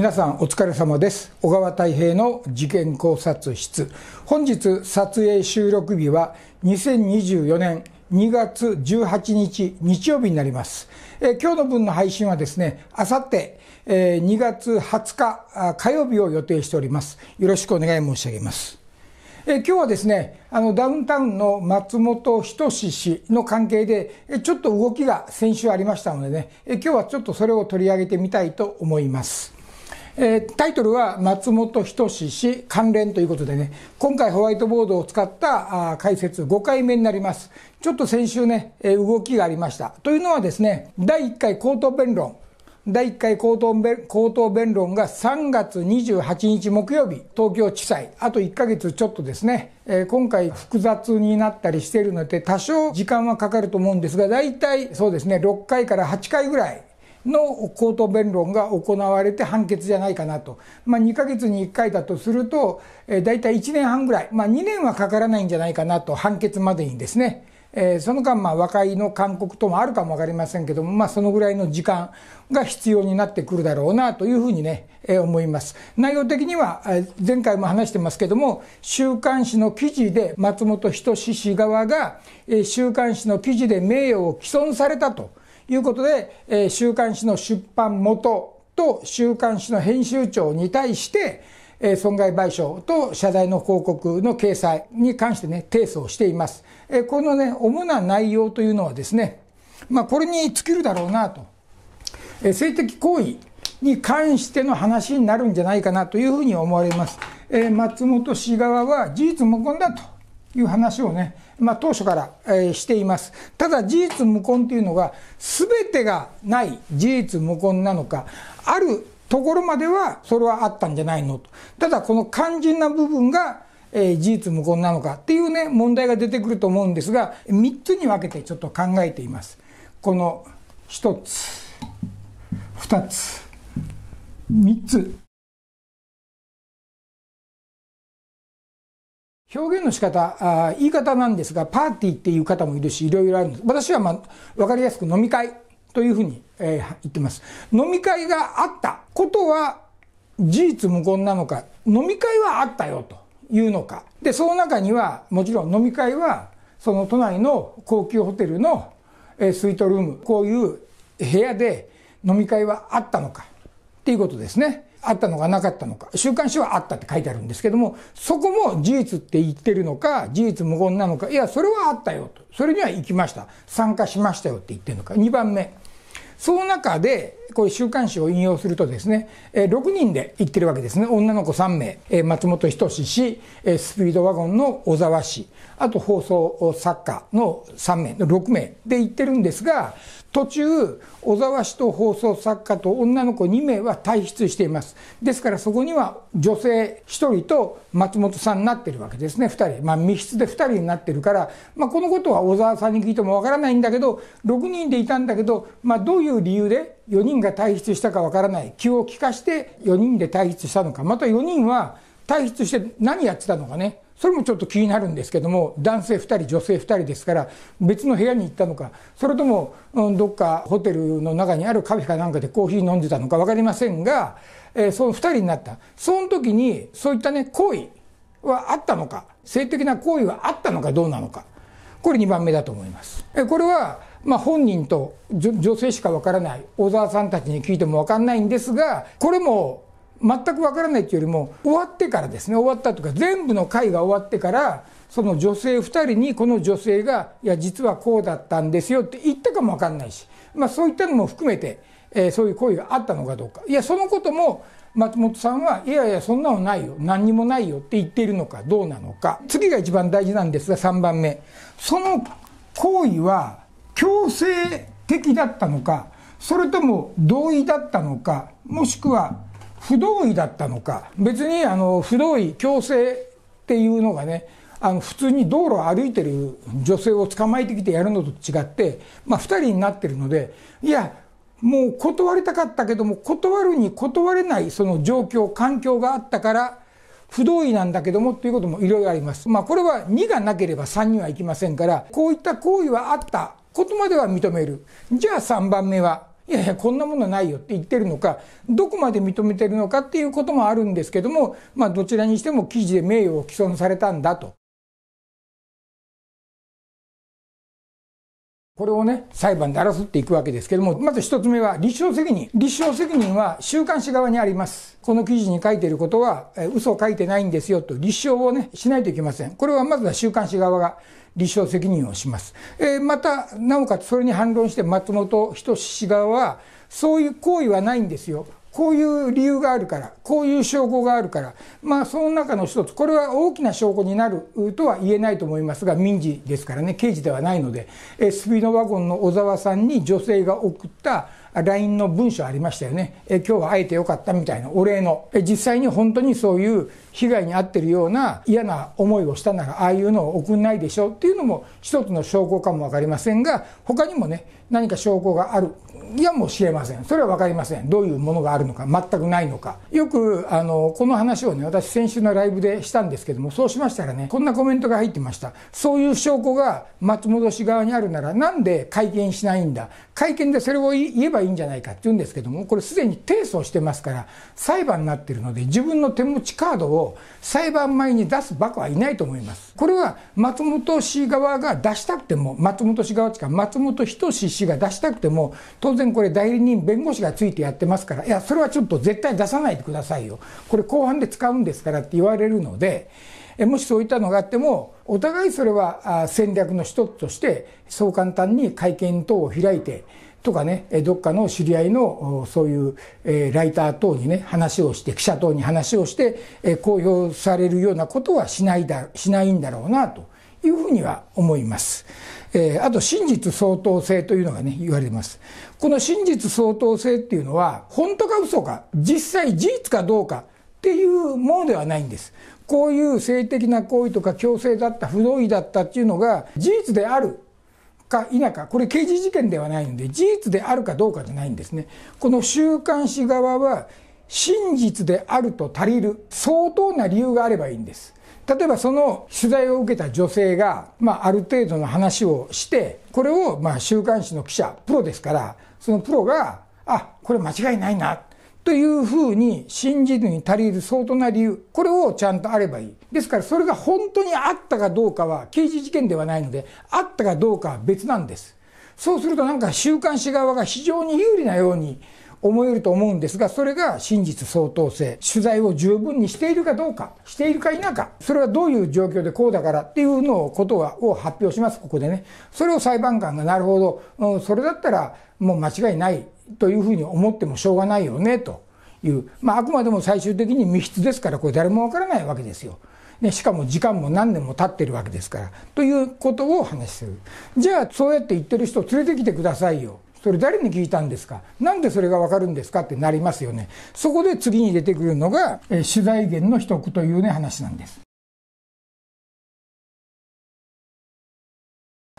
皆さんお疲れ様です。小川太平の事件考察室。本日撮影収録日は2024年2月18日日曜日になります、えー、今日の分の配信はですねあさって2月20日火曜日を予定しております。よろしくお願い申し上げます。え今日はですね、あのダウンタウンの松本人志氏の関係で、えちょっと動きが先週ありましたのでね、え今日はちょっとそれを取り上げてみたいと思います。えタイトルは松本人志氏関連ということでね、今回ホワイトボードを使ったあ解説5回目になります。ちょっと先週ね、え動きがありました。というのはですね、第1回口頭弁論、第1回口頭口頭弁論が3月28日木曜日、東京地裁、あと1ヶ月ちょっとですね、えー、今回複雑になったりしているので、多少時間はかかると思うんですが、大体そうですね、6回から8回ぐらいの口頭弁論が行われて判決じゃないかなと。まあ、2ヶ月に1回だとすると、えー、大体1年半ぐらい、まあ、2年はかからないんじゃないかなと、判決までにですね。えー、その間、まあ、和解の勧告ともあるかもわかりませんけども、まあ、そのぐらいの時間が必要になってくるだろうなというふうにね、えー、思います。内容的には、前回も話してますけども、週刊誌の記事で松本人志氏側が、えー、週刊誌の記事で名誉を毀損されたということで、えー、週刊誌の出版元と週刊誌の編集長に対して、え損害賠償と謝罪の報告の掲載に関してね、提訴をしています。えこのね、主な内容というのはですね、まあ、これに尽きるだろうなと。え性的行為に関しての話になるんじゃないかなというふうに思われます。え松本氏側は事実無根だという話をね、まあ、当初から、えしています。ただ事実無根というのが全てがない事実無根なのか、あるところまではそれはあったんじゃないのと。ただこの肝心な部分が、えー、事実無根なのかっていうね、問題が出てくると思うんですが、3つに分けてちょっと考えています。この1つ、2つ、3つ。表現の仕方あ、言い方なんですが、パーティーっていう方もいるし、いろいろあるんです。私はまあ、わかりやすく飲み会というふうに、えー、言ってます。飲み会があったことは事実無根なのか、飲み会はあったよというのか。で、その中には、もちろん飲み会は、その都内の高級ホテルの、えー、スイートルーム、こういう部屋で飲み会はあったのかっていうことですね。あったのかなかったのか。週刊誌はあったって書いてあるんですけども、そこも事実って言ってるのか、事実無言なのか、いや、それはあったよと。それには行きました。参加しましたよって言ってるのか。2番目。その中で、これ週刊誌を引用するとですね、え6人で行ってるわけですね。女の子3名、え松本人志氏、えスピードワゴンの小沢氏、あと放送作家の3名、6名で行ってるんですが、途中、小沢氏と放送作家と女の子2名は退出しています。ですからそこには女性1人と松本さんになってるわけですね、2人。まあ密室で2人になってるから、まあこのことは小沢さんに聞いてもわからないんだけど、6人でいたんだけど、まあどういういう理由で4人が退出したかわからない。気を利かして4人で退出したのか、また4人は退出して何やってたのかね。それもちょっと気になるんですけども、男性2人、女性2人ですから、別の部屋に行ったのか、それとも、うん、どっかホテルの中にあるカフェかなんかでコーヒー飲んでたのか分かりませんが、えー、その2人になった。その時に、そういったね、行為はあったのか、性的な行為はあったのかどうなのか。これ2番目だと思います。えこれは、まあ、本人と女性しかわからない小沢さんたちに聞いてもわかんないんですが、これも全くわからないっていうよりも、終わってからですね、終わったとか、全部の会が終わってから、その女性2人にこの女性が、いや、実はこうだったんですよって言ったかもわかんないし、まあそういったのも含めて、えー、そういう行為があったのかどうか。いや、そのことも、松本さんは、いやいや、そんなのないよ。何にもないよって言っているのか、どうなのか。次が一番大事なんですが、3番目。その行為は、強制的だったのか、それとも同意だったのか、もしくは不同意だったのか、別にあの不同意、強制っていうのがね、あの普通に道路を歩いてる女性を捕まえてきてやるのと違って、まあ、2人になってるので、いや、もう断りたかったけども、断るに断れないその状況、環境があったから、不同意なんだけどもっていうこともいろいろあります。まあこれは2がなければ3にはいきませんから、こういった行為はあったことまでは認める。じゃあ3番目は、いやいや、こんなものないよって言ってるのか、どこまで認めてるのかっていうこともあるんですけども、まあ、どちらにしても記事で名誉を毀損されたんだと。これをね、裁判で争っていくわけですけども、まず一つ目は立証責任。立証責任は週刊誌側にあります。この記事に書いていることは、え嘘を書いてないんですよと立証をね、しないといけません。これはまずは週刊誌側が立証責任をします。えー、また、なおかつそれに反論して松本人志氏側は、そういう行為はないんですよ。こういう理由があるから、こういう証拠があるから、まあその中の一つ、これは大きな証拠になるとは言えないと思いますが、民事ですからね、刑事ではないので、スピードワゴンの小沢さんに女性が送った LINE の文章ありましたよね。え今日は会えてよかったみたいなお礼の。え実際に本当にそういう被害に遭ってるような嫌な思いをしたなら、ああいうのを送んないでしょうっていうのも一つの証拠かもわかりませんが、他にもね、何か証拠があるいやもしれません。それは分かりません。どういうものがあるのか、全くないのか。よく、あの、この話をね、私先週のライブでしたんですけども、そうしましたらね、こんなコメントが入ってました。そういう証拠が松本氏側にあるなら、なんで会見しないんだ？会見でそれを言えばいいんじゃないかって言うんですけども、これすでに提訴してますから、裁判になってるので、自分の手持ちカードを裁判前に出すバカはいないと思います。これは松本氏側が出したくても、松本氏側とか松本人志氏が出したくても、当然然これ代理人、弁護士がついてやってますから、いや、それはちょっと絶対出さないでくださいよ。これ後半で使うんですからって言われるので、もしそういったのがあっても、お互いそれは戦略の一つとして、そう簡単に会見等を開いて、とかね、どっかの知り合いのそういうライター等にね、話をして、記者等に話をして、公表されるようなことはしないだ、しないんだろうな、というふうには思います。えー、あと真実相当性というのがね、言われてます。この真実相当性っていうのは、本当か嘘か、実際事実かどうかっていうものではないんです。こういう性的な行為とか強制だった、不同意だったっていうのが事実であるか否か、これ刑事事件ではないので、事実であるかどうかじゃないんですね。この週刊誌側は、真実であると足りる相当な理由があればいいんです。例えばその取材を受けた女性が、まあ、ある程度の話をして、これを、まあ、週刊誌の記者、プロですから、そのプロが、あ、これ間違いないな、というふうに信じるに足りる相当な理由、これをちゃんとあればいい。ですから、それが本当にあったかどうかは、刑事事件ではないので、あったかどうかは別なんです。そうするとなんか週刊誌側が非常に有利なように思えると思うんですが、それが真実相当性、取材を十分にしているかどうか、しているか否か、それはどういう状況でこうだからっていうのを、ことは、を発表します、ここでね。それを裁判官がなるほど、うん、それだったらもう間違いないというふうに思ってもしょうがないよね、という。まあ、あくまでも最終的に密室ですから、これ誰もわからないわけですよ。ね、しかも時間も何年も経ってるわけですから。ということを話しする。じゃあ、そうやって言ってる人を連れてきてくださいよ。それ誰に聞いたんですか？なんでそれがわかるんですか？ってなりますよね。そこで次に出てくるのが、え取材源の秘匿というね話なんです。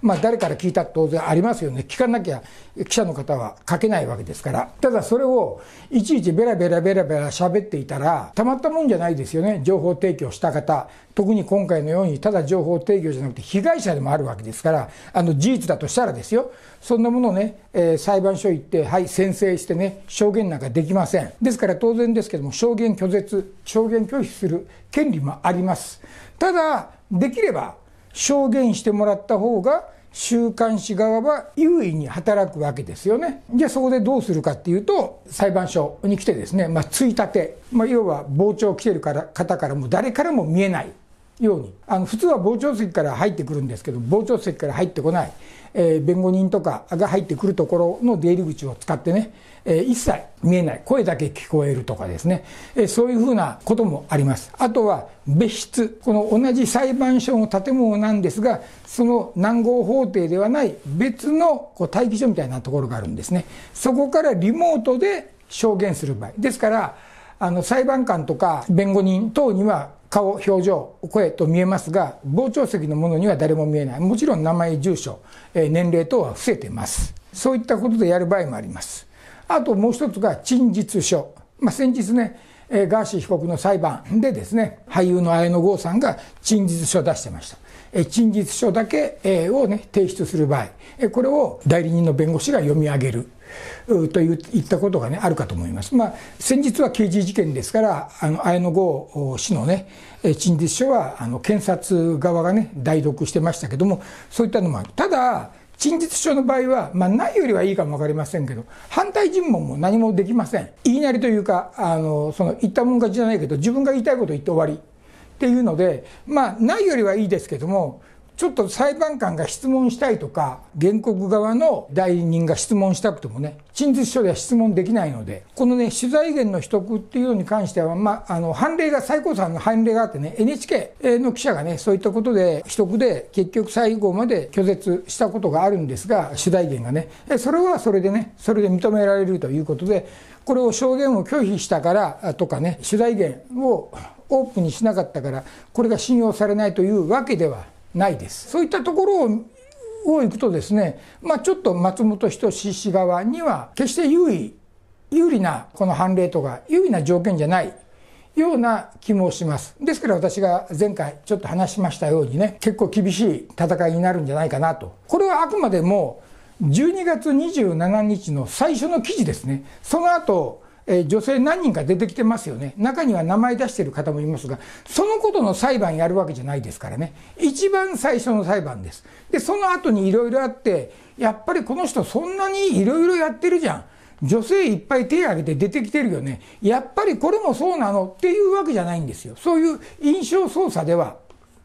まあ誰から聞いたって当然ありますよね。聞かなきゃ記者の方は書けないわけですから。ただそれをいちいちベラベラベラベラ喋っていたら、たまったもんじゃないですよね。情報提供した方。特に今回のようにただ情報提供じゃなくて被害者でもあるわけですから、あの事実だとしたらですよ。そんなものをね、えー、裁判所行って、はい、宣誓してね、証言なんかできません。ですから当然ですけども、証言拒絶、証言拒否する権利もあります。ただ、できれば、証言してもらった方が週刊誌側は優位に働くわけですよね。じゃあそこでどうするかっていうと、裁判所に来てですね、まあ、ついたて、まあ、要は傍聴来てるから方からも誰からも見えないように。あの、普通は傍聴席から入ってくるんですけど、傍聴席から入ってこない。えー、弁護人とかが入ってくるところの出入り口を使ってね、えー、一切見えない、声だけ聞こえるとかですね、えー、そういうふうなこともあります。あとは別室、この同じ裁判所の建物なんですが、その南郷法廷ではない別のこう待機所みたいなところがあるんですね。そこからリモートで証言する場合。ですから、あの裁判官とか弁護人等には顔、表情、声と見えますが、傍聴席のものには誰も見えない。もちろん名前、住所、え年齢等は伏せてます。そういったことでやる場合もあります。あともう一つが陳述書。まあ、先日ね、えー、ガーシー被告の裁判でですね俳優の綾野剛さんが陳述書を出してました。え陳述書だけ、えをね提出する場合、えこれを代理人の弁護士が読み上げる。といったことがね、あるかと思います。まあ、先日は刑事事件ですから、あの、綾野剛氏のね、陳述書は、あの、検察側がね、代読してましたけども、そういったのもある。ただ、陳述書の場合は、まあ、ないよりはいいかも分かりませんけど、反対尋問も何もできません。言いなりというか、あの、その、言ったもん勝ちじゃないけど、自分が言いたいこと言って終わり。っていうので、まあ、ないよりはいいですけども、ちょっと裁判官が質問したいとか、原告側の代理人が質問したくてもね、陳述書では質問できないので、このね、取材源の取得っていうのに関しては、まあ、あの、判例が、最高裁の判例があってね、NHK の記者がね、そういったことで取得で、結局最後まで拒絶したことがあるんですが、取材源がね、それはそれでね、それで認められるということで、これを証言を拒否したからとかね、取材源をオープンにしなかったから、これが信用されないというわけではないです。そういったところをを行くとですね、まあ、ちょっと松本人志氏側には決して優位、有利なこの判例とか有利な条件じゃないような気もします。ですから私が前回ちょっと話しましたようにね、結構厳しい戦いになるんじゃないかなと。これはあくまでも12月27日の最初の記事ですね。その後、え女性何人か出てきてますよね。中には名前出してる方もいますが、そのことの裁判やるわけじゃないですからね。一番最初の裁判です。で、その後にいろいろあって、やっぱりこの人そんなにいろいろやってるじゃん。女性いっぱい手挙げて出てきてるよね。やっぱりこれもそうなのっていうわけじゃないんですよ。そういう印象操作では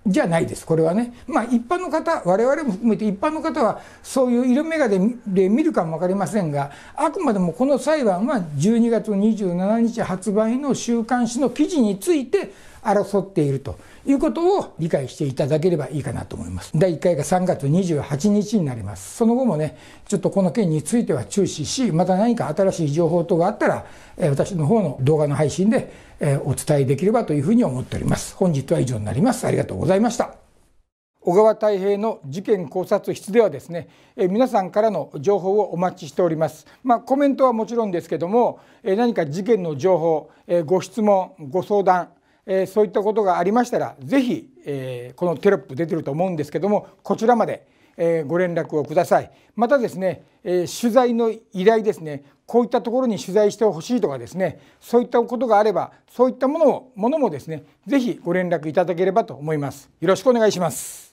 じゃないです、これはね。まあ一般の方、我々も含めて一般の方はそういう色眼鏡で見るかも分かりませんが、あくまでもこの裁判は12月27日発売の週刊誌の記事について争っているということを理解していただければいいかなと思います。第1回が3月28日になります。その後もね、ちょっとこの件については注視し、また何か新しい情報等があったら、私の方の動画の配信でお伝えできればというふうに思っております。本日は以上になります。ありがとうございました。小川太平の事件考察室ではですね、え皆さんからの情報をお待ちしております。まあ、コメントはもちろんですけども、え何か事件の情報、えご質問、ご相談、えそういったことがありましたら是非、えこのテロップ出てると思うんですけどもこちらまで、えご連絡をください。またですね、え取材の依頼ですねこういったところに取材してほしいとかですねそういったことがあればそういったものをものもですね是非ご連絡いただければと思います。よろしくお願いします。